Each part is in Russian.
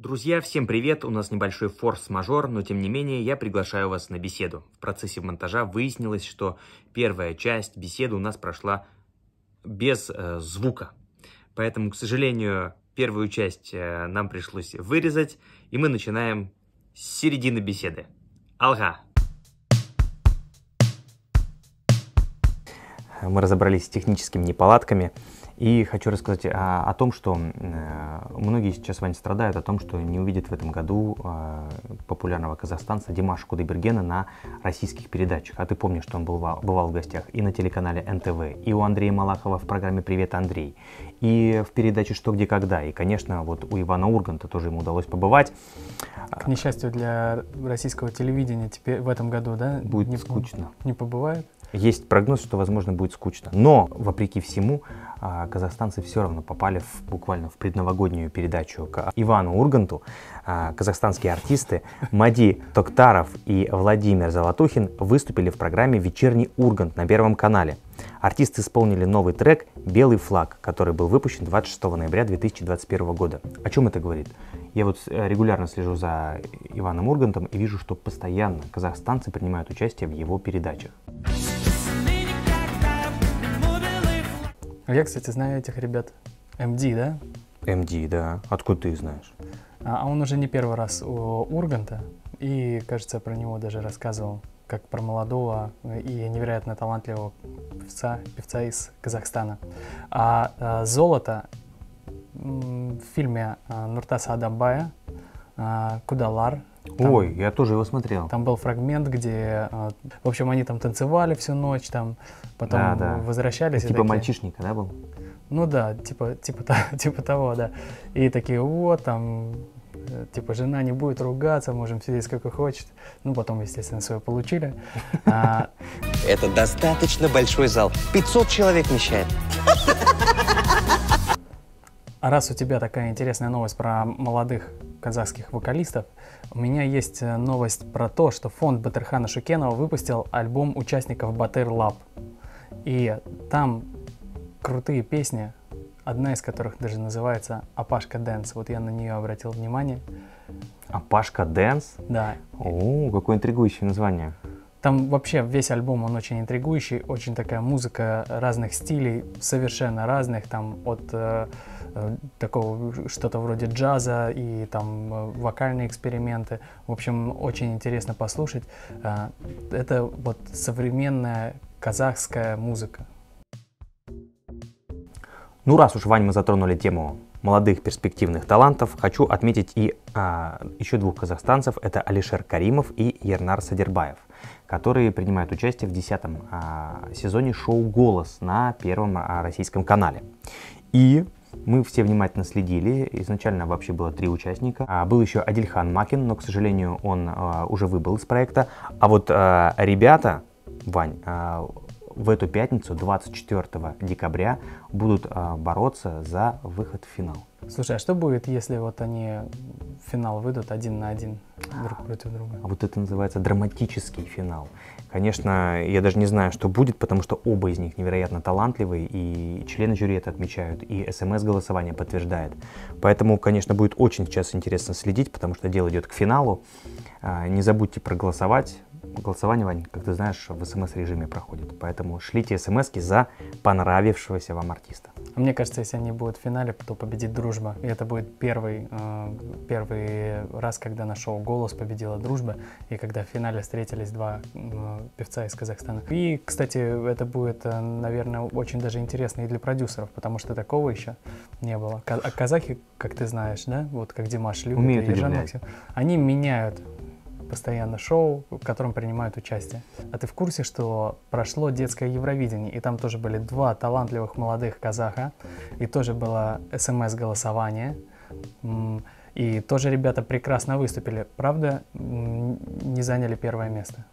Друзья, всем привет! У нас небольшой форс-мажор, но тем не менее я приглашаю вас на беседу. В процессе монтажа выяснилось, что первая часть беседы у нас прошла без э, звука. Поэтому, к сожалению, первую часть э, нам пришлось вырезать, и мы начинаем с середины беседы. Алга! Мы разобрались с техническими неполадками. И хочу рассказать о, о том, что э, многие сейчас, Вань, страдают о том, что не увидят в этом году э, популярного казахстанца Димаша Кудайбергена на российских передачах. А ты помнишь, что он был, бывал в гостях и на телеканале НТВ, и у Андрея Малахова в программе «Привет, Андрей», и в передаче «Что, где, когда». И, конечно, вот у Ивана Урганта тоже ему удалось побывать. К несчастью для российского телевидения теперь в этом году, да? Будет не, скучно. Не побывает? Есть прогноз, что, возможно, будет скучно. Но, вопреки всему, а, казахстанцы все равно попали в, буквально в предновогоднюю передачу к Ивану Урганту. А, казахстанские артисты Мади Токтаров и Владимир Золотухин выступили в программе «Вечерний Ургант» на Первом канале. Артисты исполнили новый трек «Белый флаг», который был выпущен 26 ноября 2021 года. О чем это говорит? Я вот э, регулярно слежу за Иваном Ургантом и вижу, что постоянно казахстанцы принимают участие в его передачах. Ну, я, кстати, знаю этих ребят. МД, да? МД, да. Откуда ты знаешь? А, а он уже не первый раз у Урганта. И, кажется, про него даже рассказывал, как про молодого и невероятно талантливого певца, певца из Казахстана. А, а «Золото» в фильме а, Нуртаса Адамбая а, «Кудалар» Там, Ой, я тоже его смотрел. Там был фрагмент, где, а, в общем, они там танцевали всю ночь, там, потом да, да. возвращались. Типа такие, мальчишника, да, был? Ну да, типа, типа, типа того, да. И такие, вот, там, э, типа, жена не будет ругаться, можем сидеть сколько хочет. Ну, потом, естественно, свое получили. А... Это достаточно большой зал. 500 человек вмещает. А раз у тебя такая интересная новость про молодых казахских вокалистов, у меня есть э, новость про то, что фонд Батырхана Шукенова выпустил альбом участников Батыр Lab. И там крутые песни, одна из которых даже называется «Апашка Dance». Вот я на нее обратил внимание. «Апашка Dance»? Да. О, какое интригующее название. Там вообще весь альбом, он очень интригующий, очень такая музыка разных стилей, совершенно разных, там от э, такого что-то вроде джаза и там э, вокальные эксперименты. В общем, очень интересно послушать. Э, это вот современная казахская музыка. Ну, раз уж, Вань, мы затронули тему молодых перспективных талантов, хочу отметить и а, еще двух казахстанцев. Это Алишер Каримов и Ернар Садербаев, которые принимают участие в десятом а, сезоне шоу «Голос» на Первом а, российском канале. И мы все внимательно следили. Изначально вообще было три участника. А, был еще Адильхан Макин, но, к сожалению, он а, уже выбыл из проекта. А вот а, ребята, Вань, а, в эту пятницу, 24 декабря, будут а, бороться за выход в финал. Слушай, а что будет, если вот они в финал выйдут один на один друг против друга? А вот это называется драматический финал. Конечно, я даже не знаю, что будет, потому что оба из них невероятно талантливые, и члены жюри это отмечают, и смс-голосование подтверждает. Поэтому, конечно, будет очень сейчас интересно следить, потому что дело идет к финалу. А, не забудьте проголосовать, голосование, Вань, как ты знаешь, в смс-режиме проходит. Поэтому шлите смс за понравившегося вам артиста. Мне кажется, если они будут в финале, то победит дружба. И это будет первый, э, первый раз, когда на шоу «Голос» победила дружба, и когда в финале встретились два э, певца из Казахстана. И, кстати, это будет, э, наверное, очень даже интересно и для продюсеров, потому что такого еще не было. А казахи, как ты знаешь, да, вот как Димаш любит, Умеют и Ержан Максим, они меняют постоянно шоу, в котором принимают участие. А ты в курсе, что прошло детское Евровидение, и там тоже были два талантливых молодых казаха, и тоже было СМС-голосование, и тоже ребята прекрасно выступили. Правда, не заняли первое место.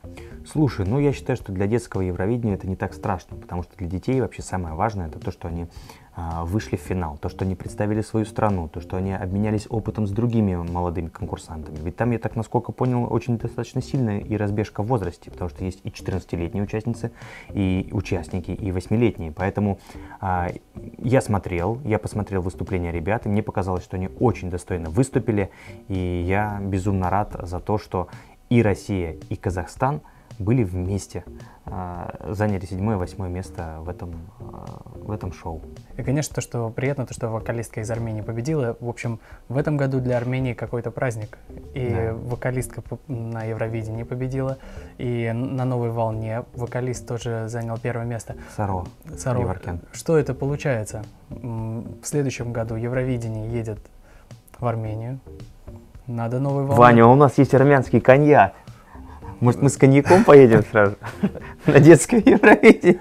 Слушай, ну я считаю, что для детского Евровидения это не так страшно, потому что для детей вообще самое важное это то, что они а, вышли в финал, то, что они представили свою страну, то, что они обменялись опытом с другими молодыми конкурсантами. Ведь там, я так насколько понял, очень достаточно сильная и разбежка в возрасте, потому что есть и 14-летние участницы, и участники, и 8-летние. Поэтому а, я смотрел, я посмотрел выступления ребят, и мне показалось, что они очень достойно выступили, и я безумно рад за то, что и Россия, и Казахстан – были вместе, а, заняли седьмое, восьмое место в этом, а, в этом шоу. И, конечно, то, что приятно, то, что вокалистка из Армении победила. В общем, в этом году для Армении какой-то праздник. И да. вокалистка на Евровидении победила, и на новой волне вокалист тоже занял первое место. Саро. Саро. Еваркен. Что это получается? В следующем году Евровидение едет в Армению. Надо новый волны. Ваня, у нас есть армянский коньяк. Может, мы с коньяком поедем сразу на детское Евровидение?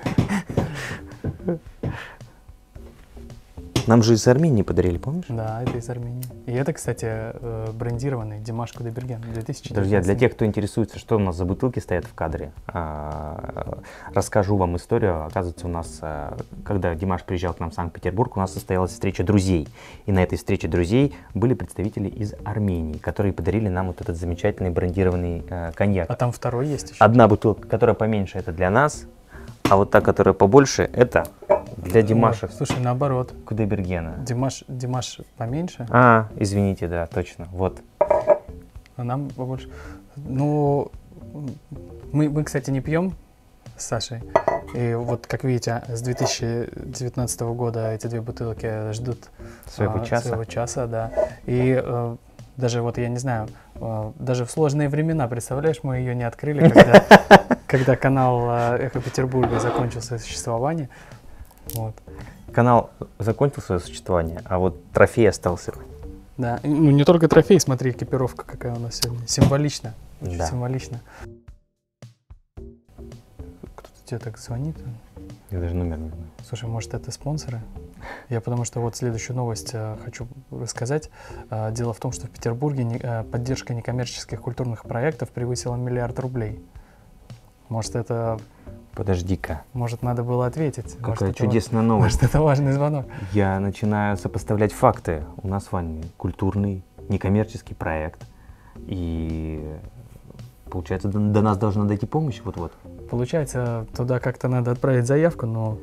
Нам же из Армении подарили, помнишь? Да, это из Армении. И это, кстати, э, брендированный Димаш Кудайберген 2019. Друзья, для тех, кто интересуется, что у нас за бутылки стоят в кадре, а, расскажу вам историю. Оказывается, у нас, а, когда Димаш приезжал к нам в Санкт-Петербург, у нас состоялась встреча друзей. И на этой встрече друзей были представители из Армении, которые подарили нам вот этот замечательный брендированный а, коньяк. А там второй есть еще? Одна бутылка, которая поменьше, это для нас, а вот та, которая побольше, это для Димаша. слушай, наоборот. Кудайбергена. Димаш, Димаш поменьше. А, извините, да, точно. Вот. А нам побольше. Ну, мы, мы, кстати, не пьем с Сашей. И вот, как видите, с 2019 года эти две бутылки ждут своего а, часа. Своего часа, да. И э, даже вот, я не знаю, э, даже в сложные времена, представляешь, мы ее не открыли, когда, когда канал э, «Эхо Петербурга» закончил свое существование. Вот. Канал закончил свое существование, а вот трофей остался. Да, ну не только трофей, смотри, экипировка какая у нас сегодня. Символично. Да. Символично. Кто-то тебе так звонит? Я даже номер не знаю. Слушай, может это спонсоры? Я потому что вот следующую новость э, хочу рассказать. Э, дело в том, что в Петербурге не, э, поддержка некоммерческих культурных проектов превысила миллиард рублей. Может это Подожди-ка. Может, надо было ответить. Какая может, чудесная это, новость. Может, это важный звонок. Я начинаю сопоставлять факты. У нас, Ваня, культурный, некоммерческий проект. И получается, до, до нас должна дойти помощь вот-вот. Получается, туда как-то надо отправить заявку, но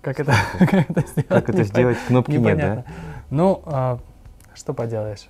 как это, как это сделать? Как это сделать? Кнопки непонятно. нет, да? Ну, а, что поделаешь?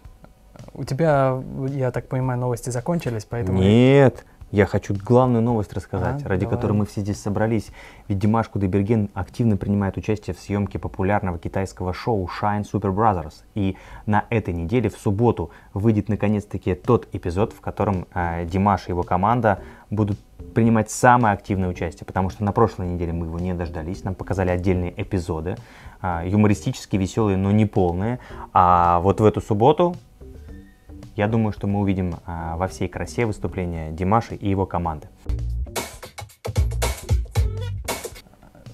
У тебя, я так понимаю, новости закончились, поэтому... Нет, я хочу главную новость рассказать, а, ради давай. которой мы все здесь собрались. Ведь Димаш Кудайберген активно принимает участие в съемке популярного китайского шоу Shine Super Brothers. И на этой неделе, в субботу, выйдет наконец-таки тот эпизод, в котором э, Димаш и его команда будут принимать самое активное участие. Потому что на прошлой неделе мы его не дождались, нам показали отдельные эпизоды, э, юмористические, веселые, но не полные. А вот в эту субботу я думаю, что мы увидим а, во всей красе выступления Димаши и его команды.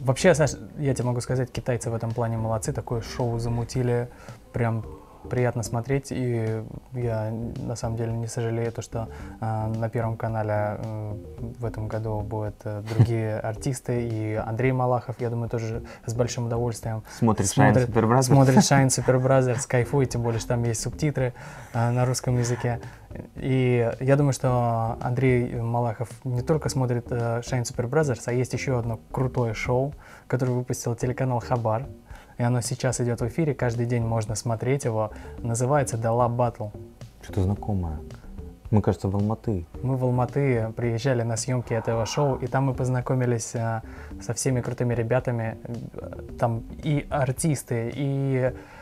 Вообще, Саш, я тебе могу сказать, китайцы в этом плане молодцы, такое шоу замутили, прям приятно смотреть, и я на самом деле не сожалею, то, что э, на Первом канале э, в этом году будут э, другие артисты, и Андрей Малахов, я думаю, тоже с большим удовольствием смотрит, смотрит Shine Super Brothers. Смотрит Shine Super Brothers, кайфует, тем более, что там есть субтитры э, на русском языке. И я думаю, что Андрей Малахов не только смотрит э, Shine Super Brothers, а есть еще одно крутое шоу, которое выпустил телеканал Хабар, и оно сейчас идет в эфире, каждый день можно смотреть его. Называется The Lab Battle. Что-то знакомое. Мы, кажется, в Алматы. Мы в Алматы приезжали на съемки этого шоу, и там мы познакомились а, со всеми крутыми ребятами. Там и артисты, и Э,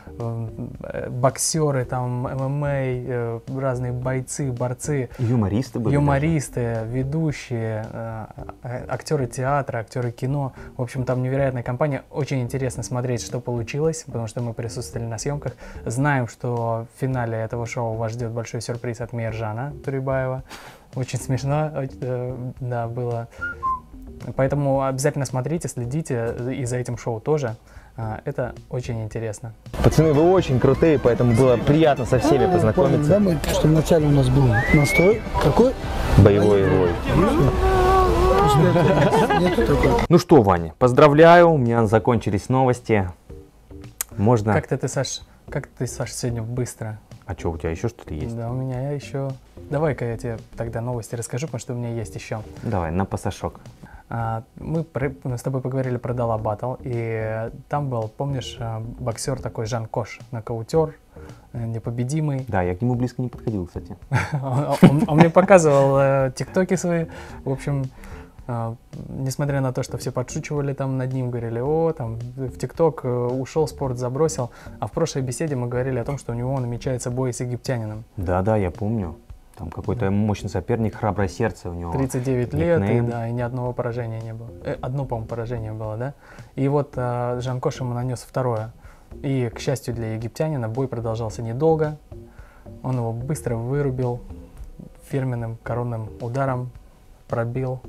боксеры, там ММА, э, разные бойцы, борцы. Юмористы были Юмористы, даже. ведущие, э, актеры театра, актеры кино. В общем, там невероятная компания. Очень интересно смотреть, что получилось, потому что мы присутствовали на съемках. Знаем, что в финале этого шоу вас ждет большой сюрприз от Миржана Турибаева. Очень смешно, да, было. Поэтому обязательно смотрите, следите и за этим шоу тоже. А, это очень интересно. Пацаны, вы очень крутые, поэтому было приятно со всеми познакомиться. Да, мы, что вначале у нас был настрой. Какой? Боевой такой. Ну что, Ваня, поздравляю, у меня закончились новости. Можно... Как-то ты, Саш, как ты, Саш, сегодня быстро. А что, у тебя еще что-то есть? Да, у меня еще... Давай-ка я тебе тогда новости расскажу, потому что у меня есть еще. Давай, на пасашок. А, мы с тобой поговорили про Дала Баттл, и там был, помнишь, а, боксер такой Жан Кош, нокаутер, э, непобедимый. Да, я к нему близко не подходил, кстати. Он, мне показывал э, тиктоки свои. В общем, э, несмотря на то, что все подшучивали там над ним, говорили, о, там в тикток э, ушел, спорт забросил. А в прошлой беседе мы говорили о том, что у него намечается бой с египтянином. Да-да, я помню. Там какой-то мощный соперник, храброе сердце у него. 39 лет, и, да, и ни одного поражения не было. Э, одно, по-моему, поражение было, да? И вот э, Жан Кош ему нанес второе. И, к счастью для египтянина, бой продолжался недолго. Он его быстро вырубил фирменным коронным ударом, пробил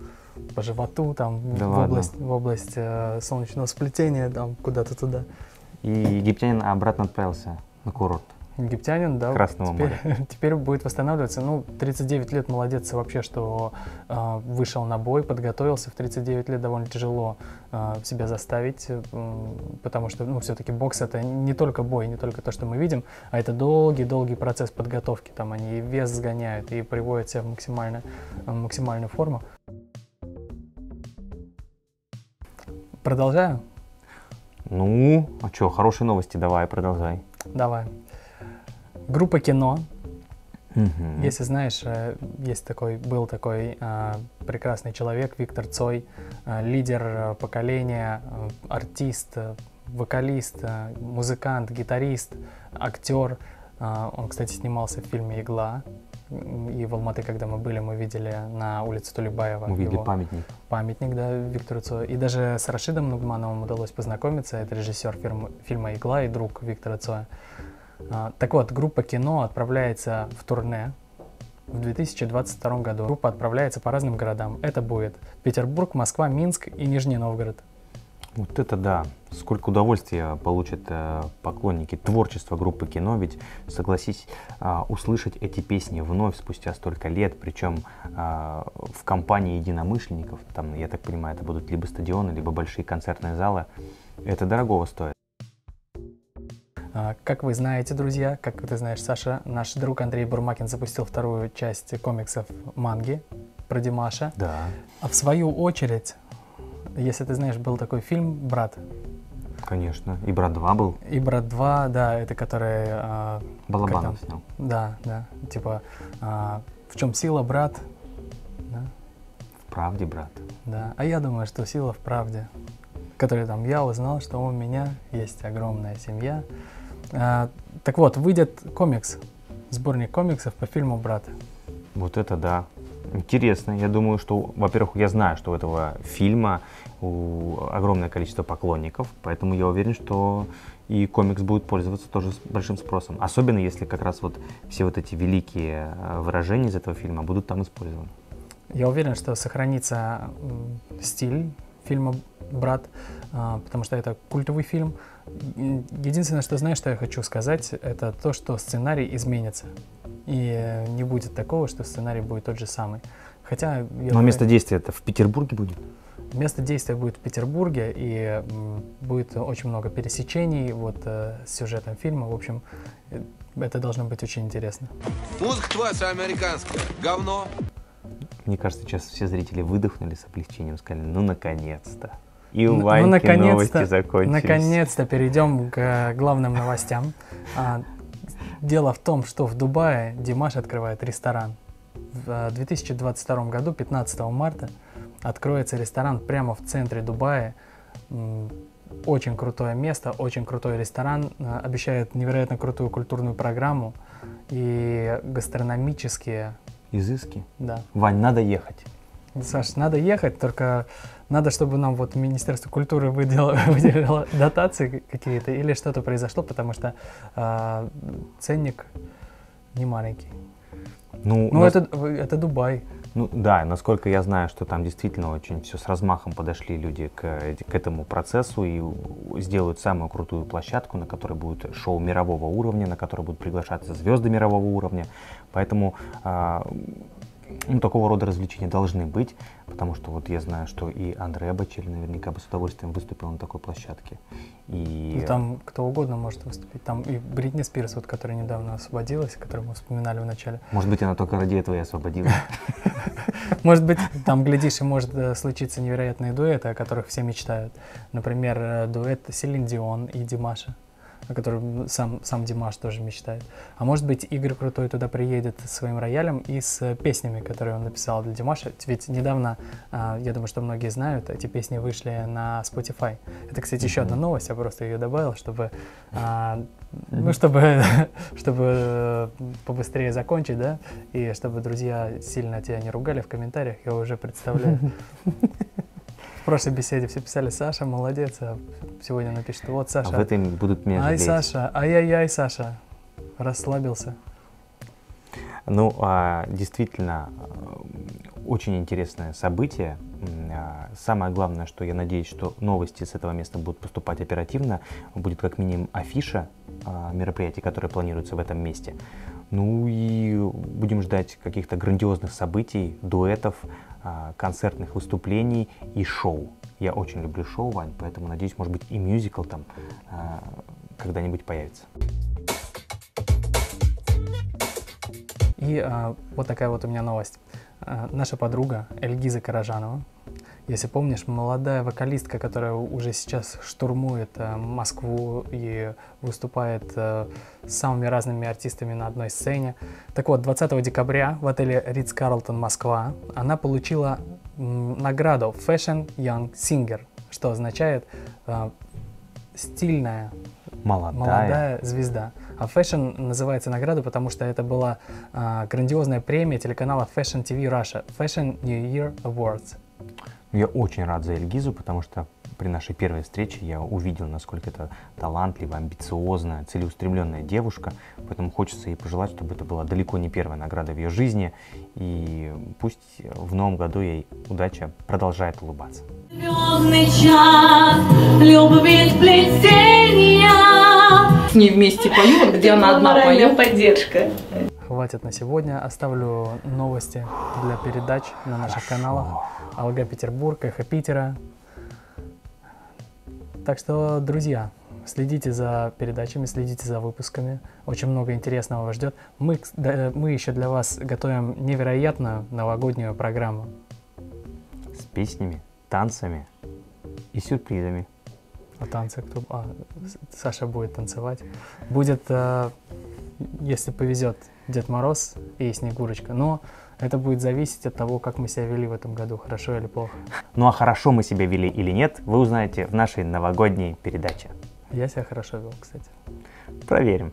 по животу, там, Да в ладно? область, в область э, солнечного сплетения, там, куда-то туда. И египтянин обратно отправился на курорт. Египтянин, да, Красного теперь, теперь будет восстанавливаться. Ну, 39 лет молодец вообще, что э, вышел на бой, подготовился. В 39 лет довольно тяжело э, себя заставить, э, потому что, ну, все-таки бокс это не только бой, не только то, что мы видим, а это долгий-долгий процесс подготовки. Там они и вес сгоняют, и приводят себя в максимально, в максимальную форму. Продолжаю? Ну, а что, хорошие новости, давай, продолжай. Давай. Группа кино Мгм. Если знаешь, э, есть такой, был такой э, прекрасный человек Виктор Цой, э, лидер поколения, э, артист, э, вокалист, э, музыкант, гитарист, актер. Э, Он, кстати, снимался в фильме «Игла». И в Алматы, когда мы были, мы видели на улице Тулебаева Мы видели его памятник. памятник да, Виктору Цою. И даже с Рашидом Нугмановым удалось познакомиться. Это режиссер фильма «Игла» и друг Виктора Цоя. А, Так вот, группа кино отправляется в турне в 2022 году. Группа отправляется по разным городам. Это будет Петербург, Москва, Минск и Нижний Новгород. Вот это да. Сколько удовольствия получат э, поклонники творчества группы кино, ведь, согласись, а, услышать эти песни вновь спустя столько лет, причем а, в компании единомышленников, там, я так понимаю, это будут либо стадионы, либо большие концертные залы, это дорогого стоит. А, Как вы знаете, друзья, как ты знаешь, Саша, наш друг Андрей Бурмакин запустил вторую часть комиксов «Манги» про Димаша. Да. А в свою очередь, если ты знаешь, был такой фильм «Брат», Конечно. И брат 2 был, И брат 2, да, это который... а, Балабанов когда- снял. Да, да. Типа, а, в чем сила, брат? Да, В правде, брат. да. А я думаю, что сила в правде. Который там, я узнал, что у меня есть огромная семья. А, так вот, выйдет комикс, сборник комиксов по фильму «Брат». Вот это да. Интересно. Я думаю, что, во-первых, я знаю, что у этого фильма у- огромное количество поклонников, поэтому я уверен, что и комикс будет пользоваться тоже большим спросом. Особенно если как раз вот все вот эти великие э, выражения из этого фильма будут там использованы. Я уверен, что сохранится стиль фильма «Брат», а, потому что это культовый фильм. Единственное, что знаешь, что я хочу сказать, это то, что сценарий изменится. И э, не будет такого, что сценарий будет тот же самый. Хотя я Но уверен- место действия это в Петербурге будет. место действия будет в Петербурге, и будет очень много пересечений вот, э, с сюжетом фильма. В общем, э, это должно быть очень интересно. Музыка твоя американская. Говно. Мне кажется, сейчас все зрители выдохнули с облегчением, сказали, ну наконец-то. И у Ну, ну, Ваньки наконец-то- новости закончились. Наконец-то перейдем к э, главным новостям. А, Дело в том, что в Дубае Димаш открывает ресторан. В э, 2022 году, 15 марта, откроется ресторан прямо в центре Дубая. Очень крутое место, очень крутой ресторан. э, Обещает невероятно крутую культурную программу и гастрономические, Изыски. да, Вань, надо ехать. Саш, надо ехать, только надо, чтобы нам вот Министерство культуры выделило, выделило дотации какие-то или что-то произошло, потому что а, ценник не маленький. Ну, Ну, нас- это, это Дубай. Ну да, насколько я знаю, что там действительно очень все с размахом подошли люди к, к этому процессу и сделают самую крутую площадку, на которой будет шоу мирового уровня, на которой будут приглашаться звезды мирового уровня. Поэтому а, ну, такого рода развлечения должны быть, потому что вот я знаю, что и Андре Бачель наверняка бы с удовольствием выступил на такой площадке. И Ну, там кто угодно может выступить. Там и Бритни Спирс, вот, которая недавно освободилась, которую мы вспоминали в начале. может быть, она только ради этого и освободилась. Может быть, там, глядишь, и может э, случиться невероятные дуэты, о которых все мечтают. Например, э, дуэт Селин Дион и Димаша, о котором сам, сам Димаш тоже мечтает. А может быть, Игорь Крутой туда приедет со своим роялем и с песнями, которые он написал для Димаша. Ведь недавно, а, я думаю, что многие знают, эти песни вышли на Spotify. Это, кстати, еще одна новость, я просто ее добавил, чтобы, а, ну, чтобы, чтобы э, побыстрее закончить, да, и чтобы друзья сильно тебя не ругали в комментариях, я уже представляю. В прошлой беседе все писали, Саша, молодец, а сегодня напишет, вот А в Саша, этой будут меня ай, жалеть. Саша, ай-яй-яй, Саша, расслабился. Ну, а, действительно, э, очень интересное событие. А, Самое главное, что я надеюсь, что новости с этого места будут поступать оперативно. Будет как минимум афиша а, мероприятий, которые планируются в этом месте. Ну и будем ждать каких-то грандиозных событий, дуэтов, а, концертных выступлений и шоу. Я очень люблю шоу, Вань, поэтому надеюсь, может быть, и мюзикл там а, когда-нибудь появится. И а, вот такая вот у меня новость. А, наша подруга Эльгиза Каражанова, если помнишь, молодая вокалистка, которая уже сейчас штурмует а, Москву и выступает а, с самыми разными артистами на одной сцене. Так вот, 20 декабря в отеле Ридс Карлтон Москва она получила награду Fashion Young Singer, что означает а, стильная Молодая. молодая звезда. А Fashion называется награда, потому что это была грандиозная премия телеканала Fashion TV Russia, Fashion New Year Awards. Я очень рад за Эльгизу, потому что при нашей первой встрече я увидел, насколько это талантливая, амбициозная, целеустремленная девушка. Поэтому хочется ей пожелать, чтобы это была далеко не первая награда в ее жизни. И пусть в новом году ей удача продолжает улыбаться. Звездный час, любви сплетения. с ней вместе пою, где она одна поет. поддержка. Хватит на сегодня. Оставлю новости для передач на наших каналах. АЛГ Петербург, Эхо Питера. Так что, друзья, следите за передачами, следите за выпусками. Очень много интересного вас ждет. Мы, да, мы еще для вас готовим невероятную новогоднюю программу. С песнями, танцами и сюрпризами. А танцы кто? А, Саша будет танцевать. Будет, э, если повезет, Дед Мороз и Снегурочка. Но это будет зависеть от того, как мы себя вели в этом году, хорошо или плохо. Ну а хорошо мы себя вели или нет, вы узнаете в нашей новогодней передаче. Я себя хорошо вел, кстати. Проверим.